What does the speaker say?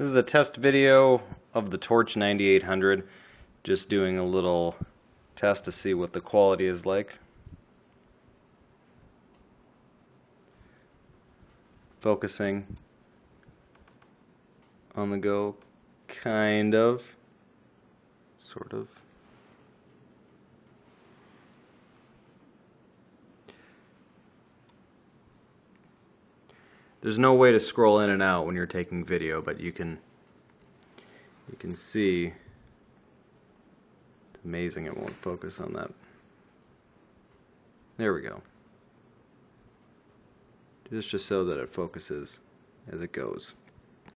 This is a test video of the Torch 9800, just doing a little test to see what the quality is like. Focusing on the go, kind of, sort of. There's no way to scroll in and out when you're taking video, but you can you can see it's amazing it won't focus on that. There we go. Just just so that it focuses as it goes.